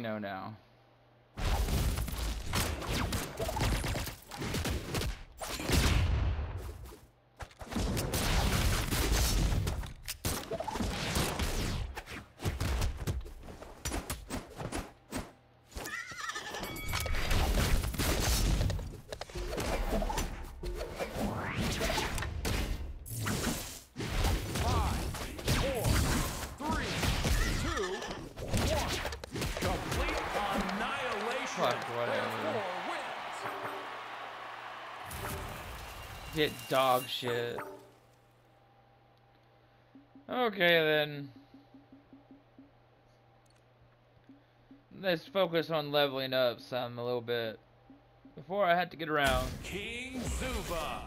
Xeno now. Get dog shit. Okay then. Let's focus on leveling up some a little bit. Before I had to get around. King Zuva.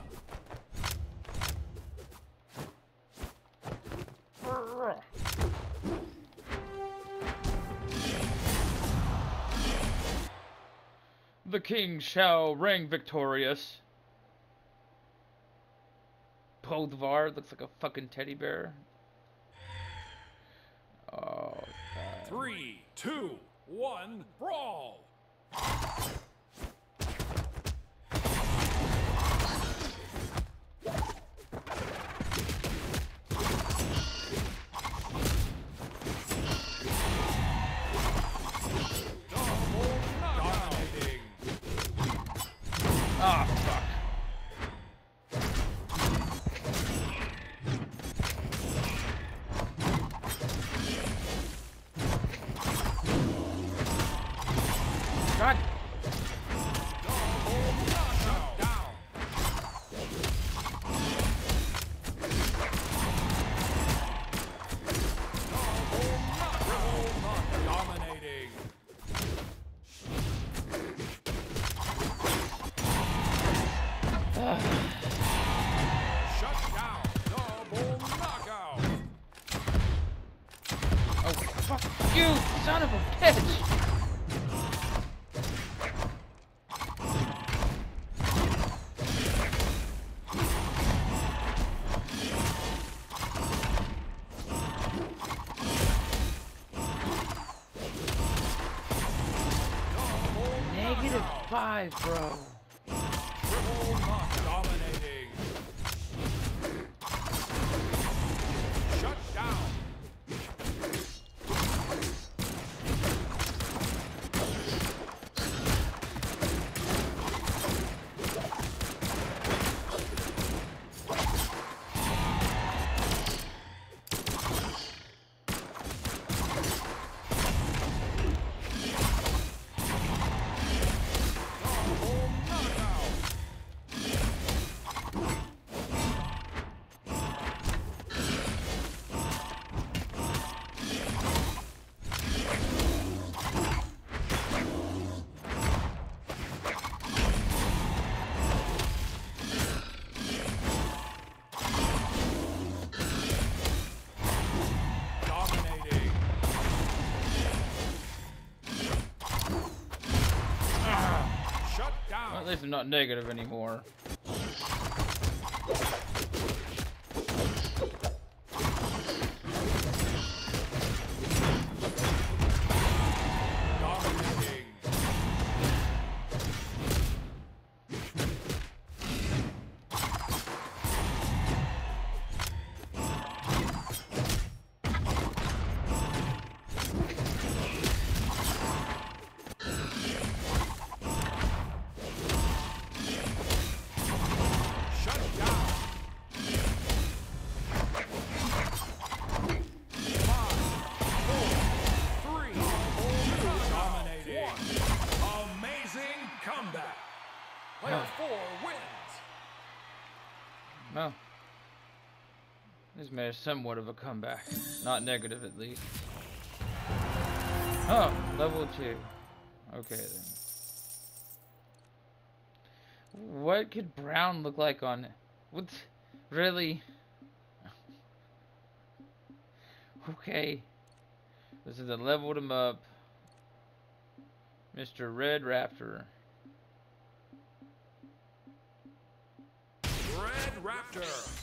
The king shall reign victorious. Bodvar looks like a fucking teddy bear. Oh, God. Three, two, one, brawl. Bro. Not negative anymore. Made somewhat of a comeback. Not negative, at least. Oh, level two. Okay, then. What could Brown look like on... What? Really? Okay. This is a leveled him up. Mr. Red Raptor. Red Raptor.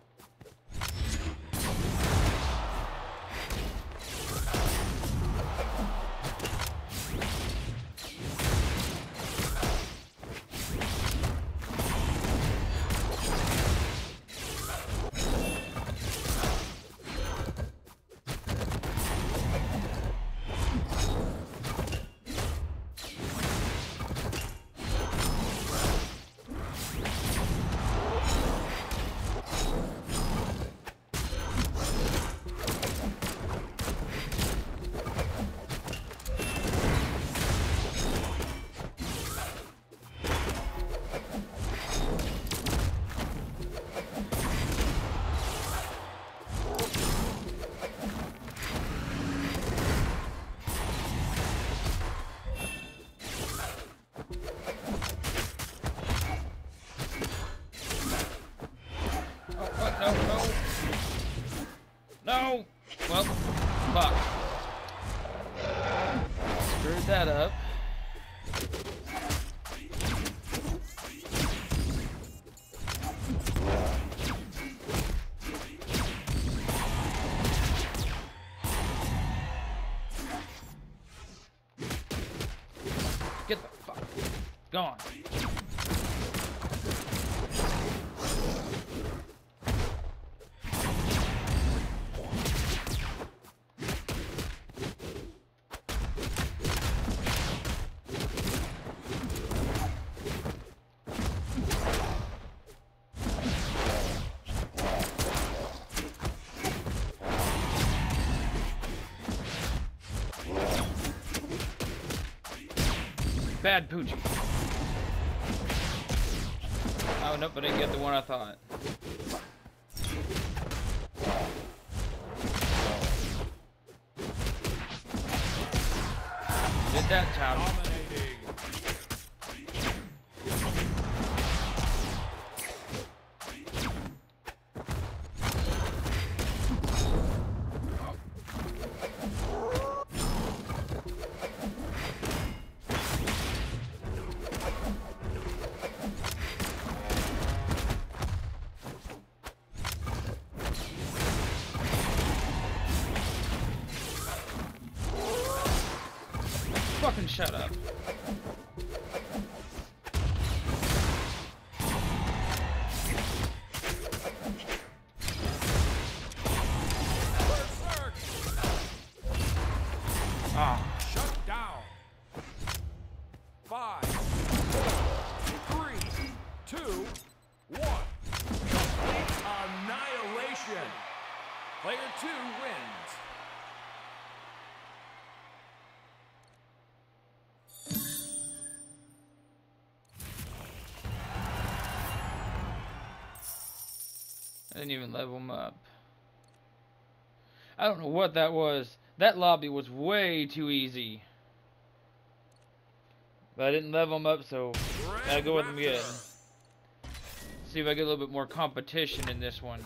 Bad Poochie. Oh, nope, I didn't get the one I thought. Shut up. Didn't even level them up. I don't know what that was. That lobby was way too easy. But I didn't level them up, so gotta go with them again. See if I get a little bit more competition in this one.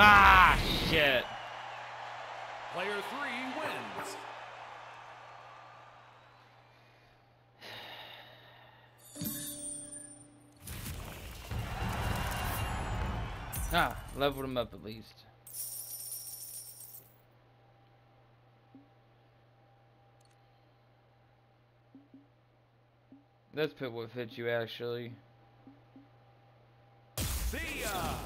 Ah, shit. Player three wins. Ah, leveled him up at least. Let's put what fits you actually. See ya.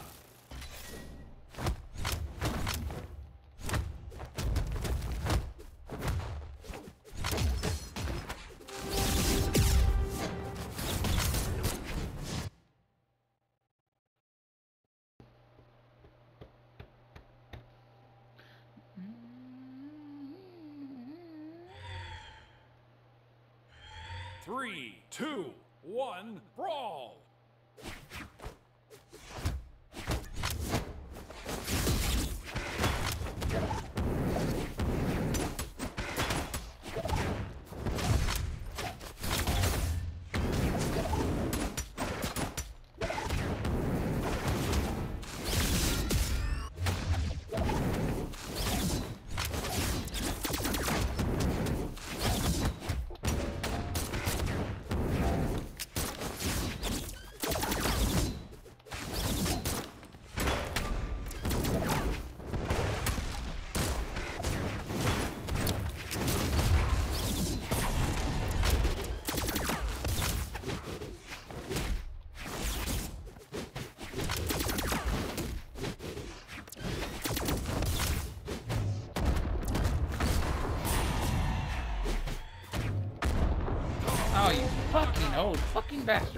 Old fucking bastard.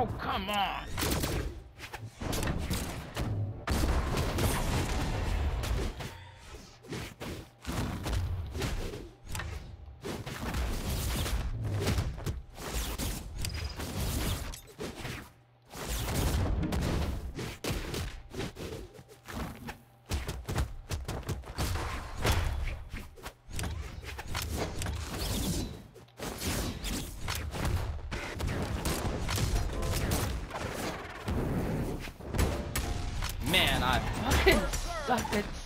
Oh, come on.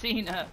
Cena.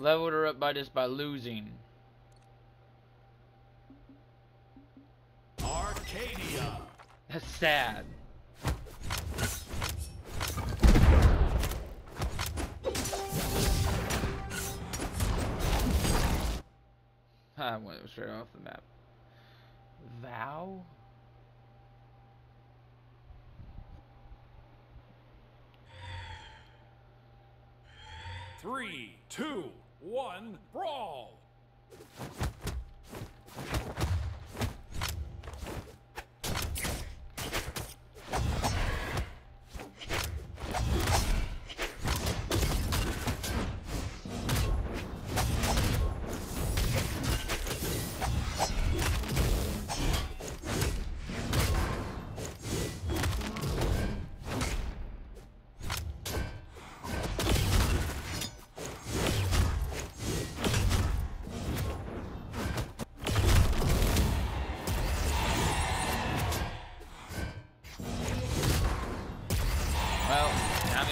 Leveled her up by just by losing. Arcadia. That's sad. I went straight off the map. Vow? Three, two, one, brawl.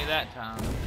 That time.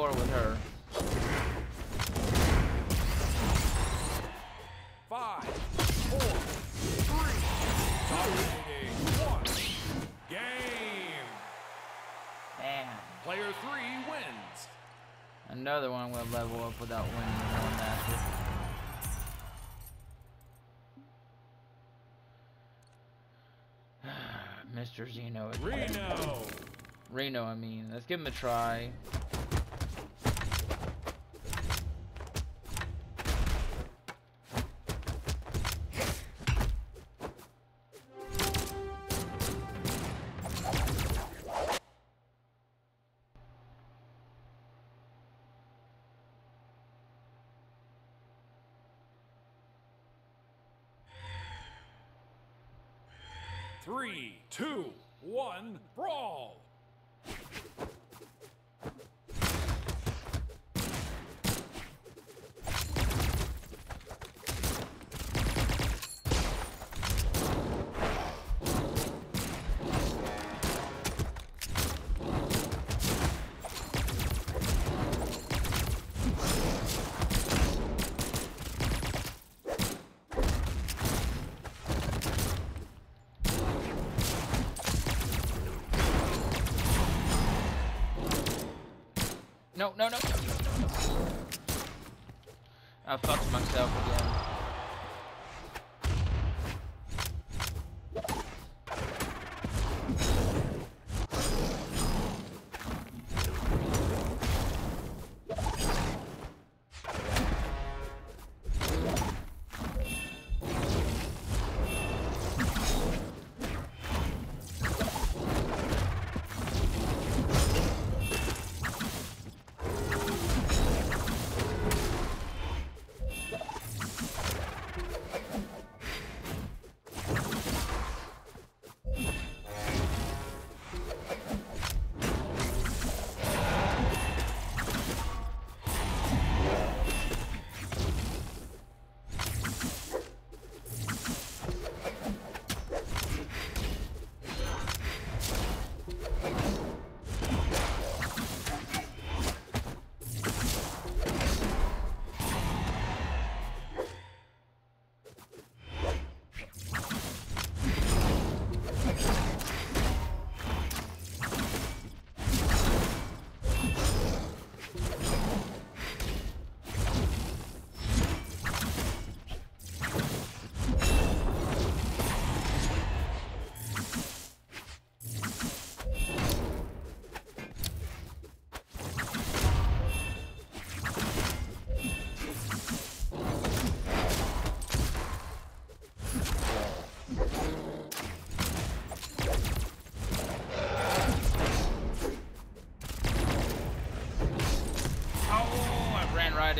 Score with her. Five, four, three, dominating one. Game. Damn. Player three wins. Another one will level up without winning one master. Mr. Zeno. Reno. Reno, I mean. Let's give him a try. No, no, no. I fucked myself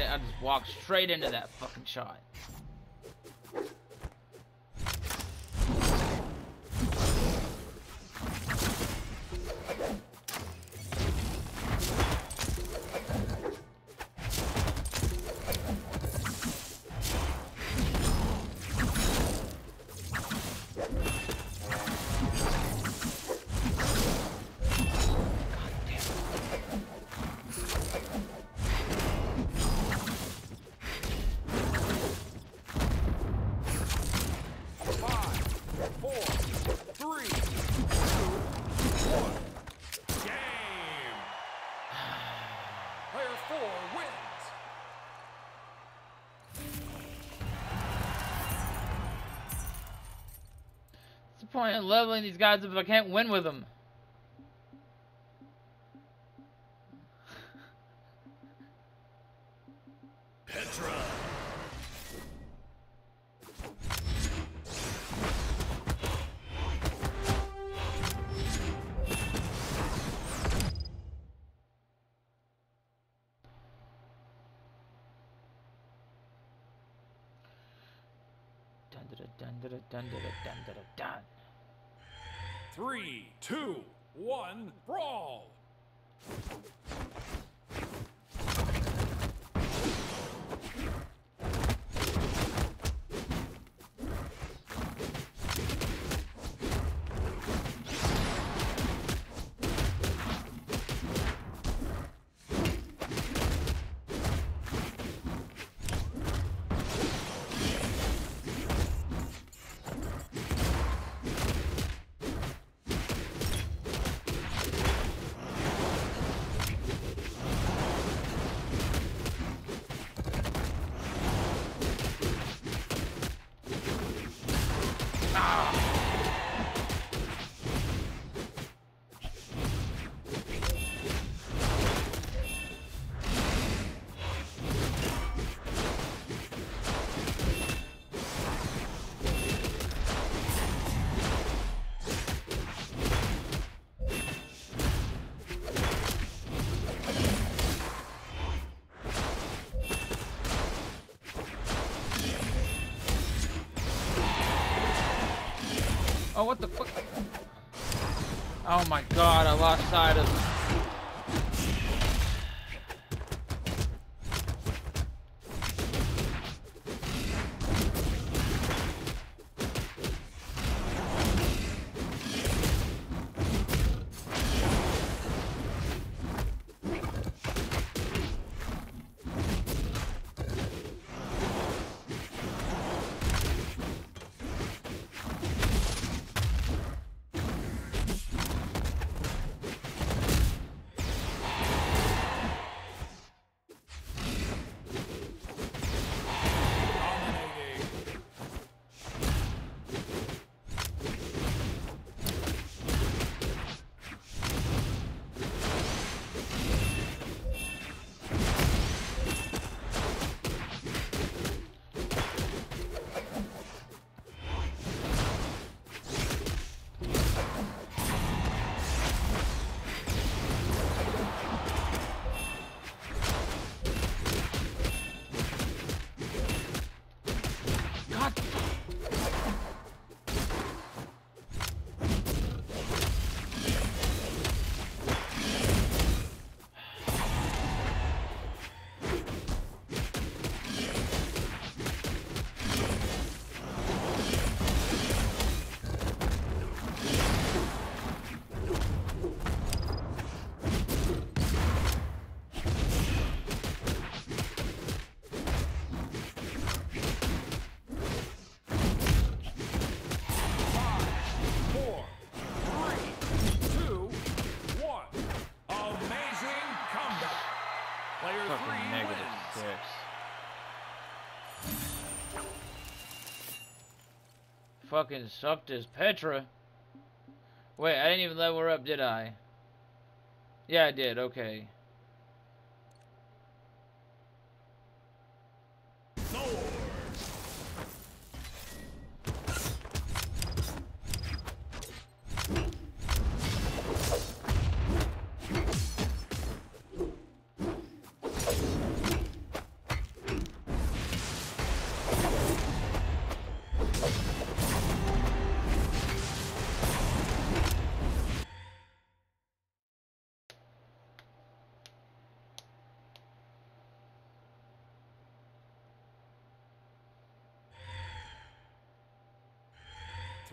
I just walked straight into that fucking shot. Four wins. What's the point of leveling these guys up if I can't win with them? Oh, what the fuck? Oh my god, I lost sight of. Fucking sucked as Petra. Wait, I didn't even level her up, did I? Yeah, I did. Okay.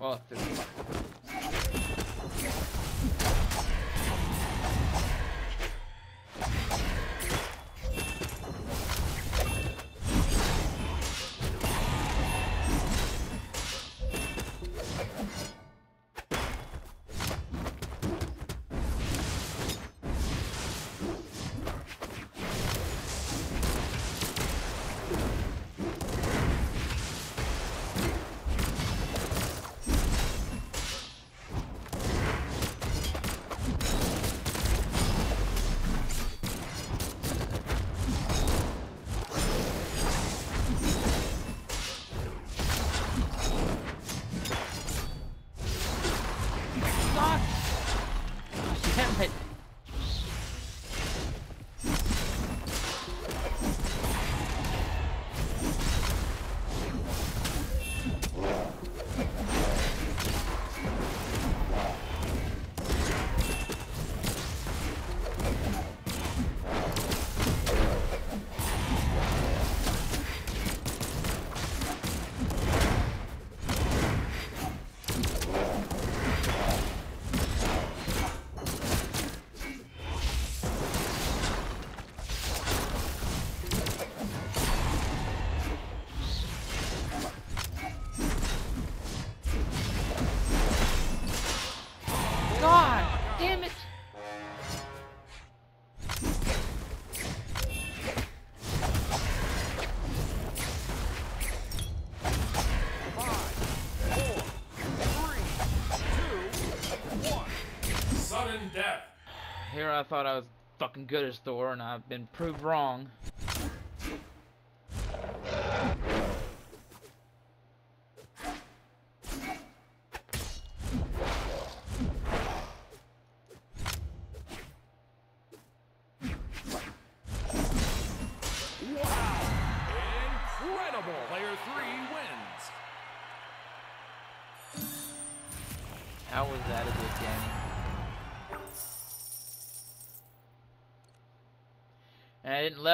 Well, thought I was fucking good as Thor, and I've been proved wrong.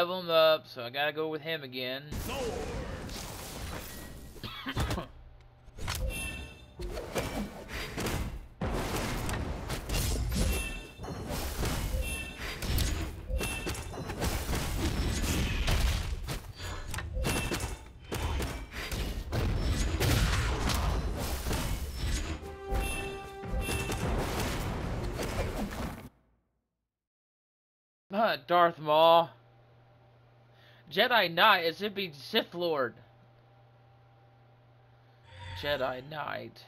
Level him up, so I gotta go with him again. Darth Maul. Jedi Knight. It should be Sith Lord. Jedi Knight.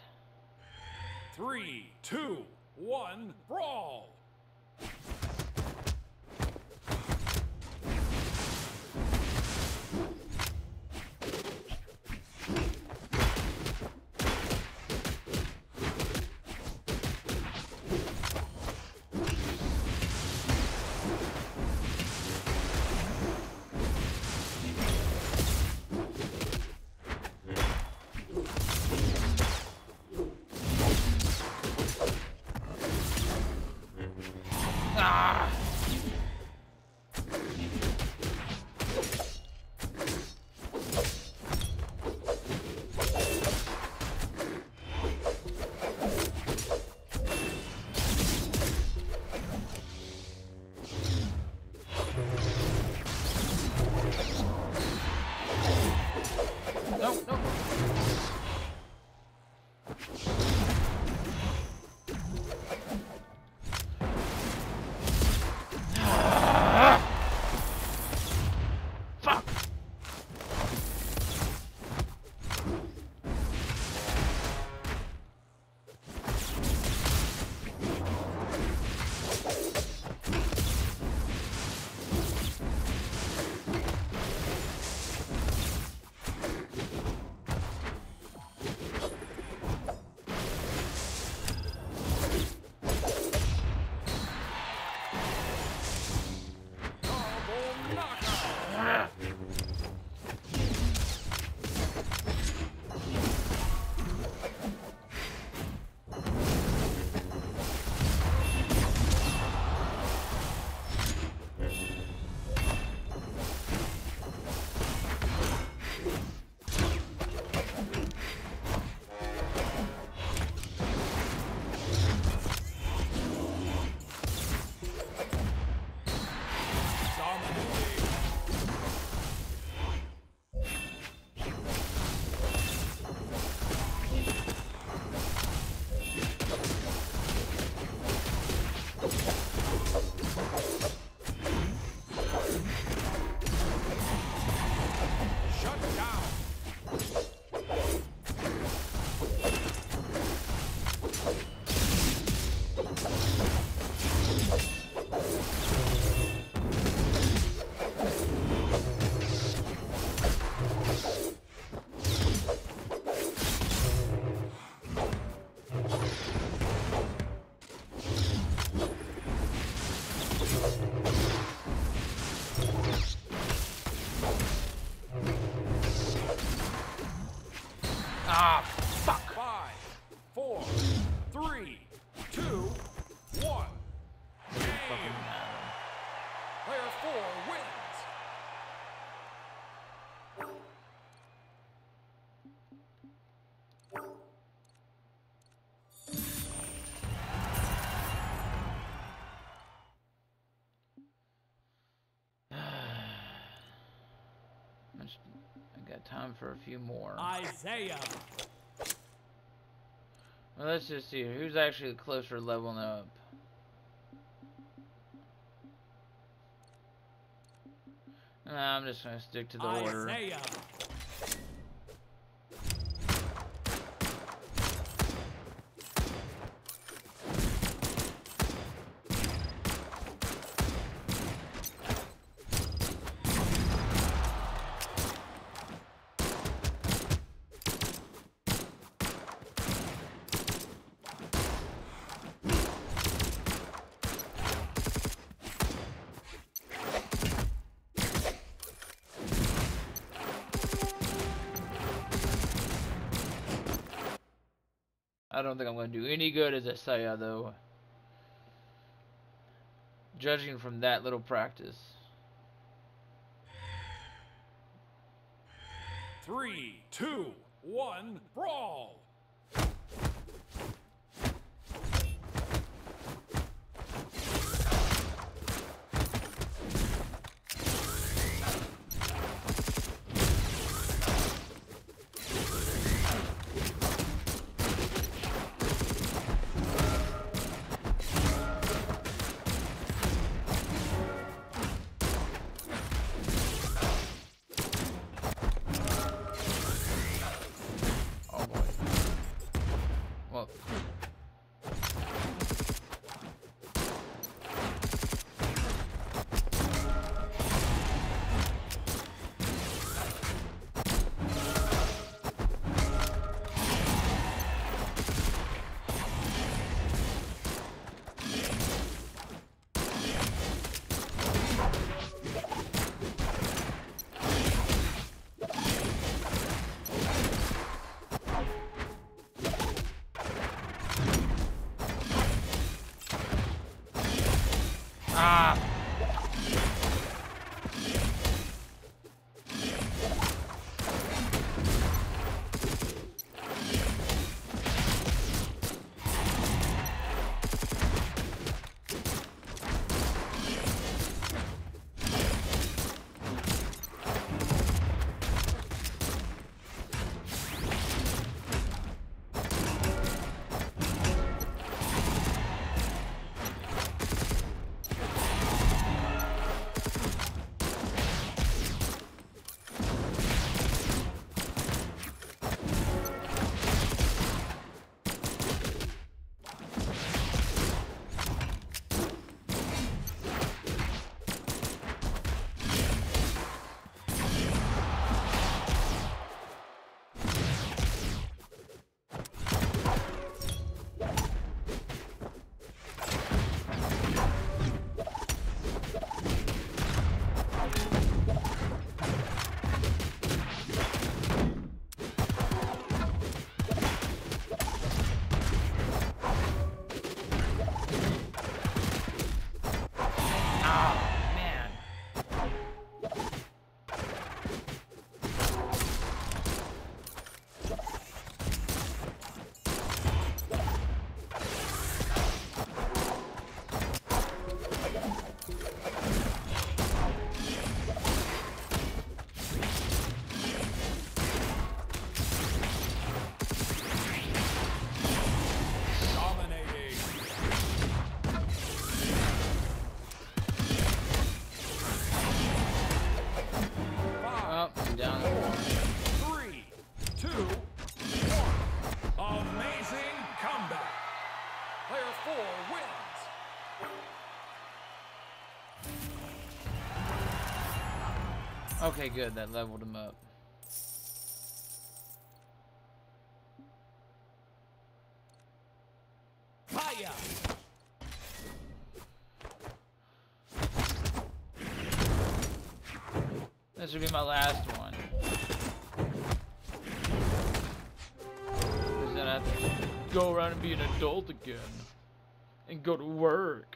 Three, two, one, brawl. Time for a few more. Isaiah. Well, let's just see who's actually closer leveling up. Nah, I'm just gonna stick to the order. Isaiah. I don't think I'm gonna do any good as Isaiah though. Judging from that little practice. Three, two, one, brawl. Okay, good. That leveled him up. Fire. This will be my last one. Because then I have to go around and be an adult again. And go to work.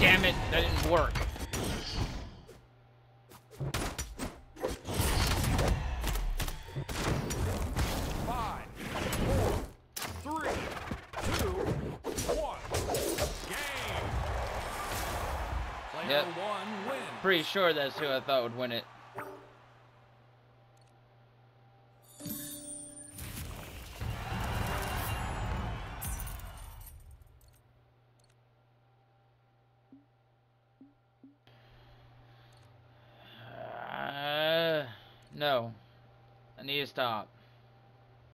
Damn it, that didn't work. Five, four, three, two, one. Yep. Pretty sure that's who I thought would win it. Stop.